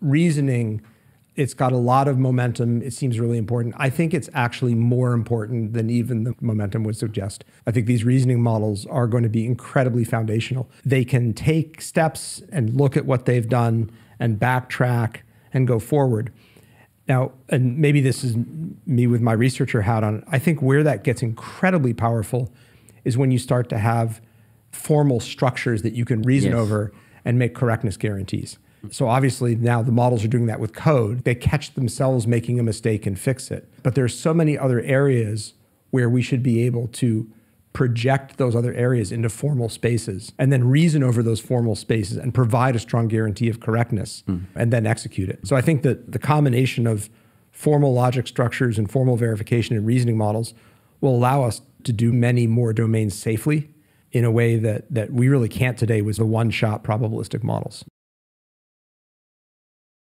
reasoning, it's got a lot of momentum. It seems really important. I think it's actually more important than even the momentum would suggest. I think these reasoning models are going to be incredibly foundational. They can take steps and look at what they've done and backtrack and go forward. Now, and maybe this is me with my researcher hat on, I think where that gets incredibly powerful is when you start to have formal structures that you can reason Yes. over and make correctness guarantees. So obviously now the models are doing that with code. They catch themselves making a mistake and fix it. But there's so many other areas where we should be able to project those other areas into formal spaces and then reason over those formal spaces and provide a strong guarantee of correctness hmm. and then execute it. So I think that the combination of formal logic structures and formal verification and reasoning models will allow us to do many more domains safely in a way that, that we really can't today with the one-shot probabilistic models.